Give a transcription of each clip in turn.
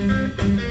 Ladies and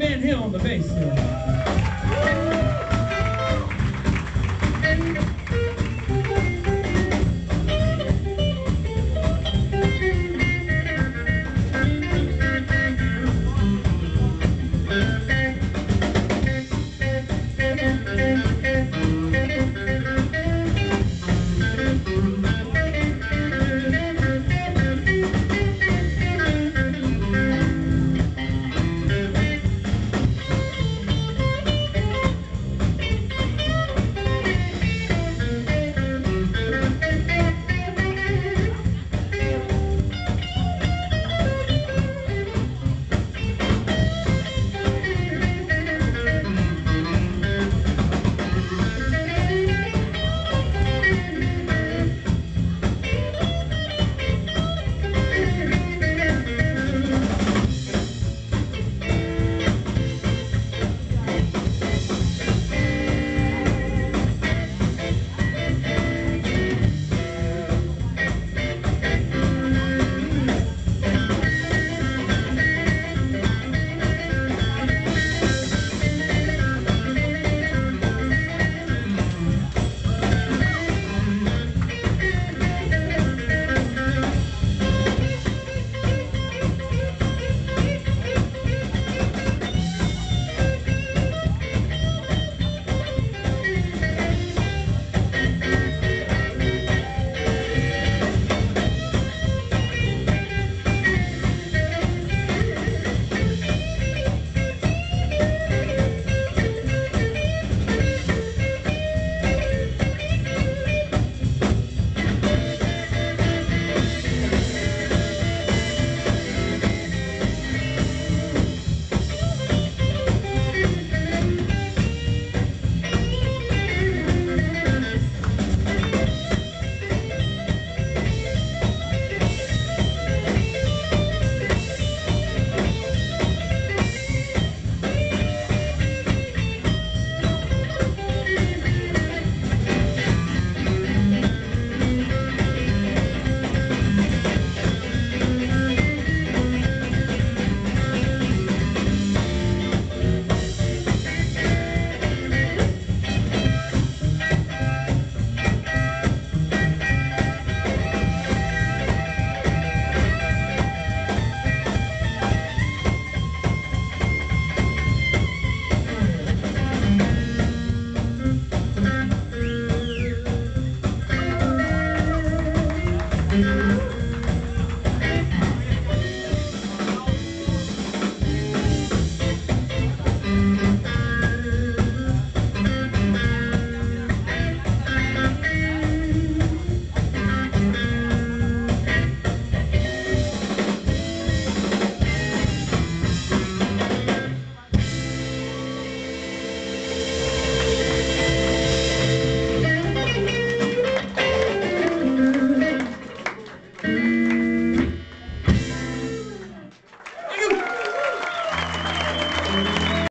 man here on the bass.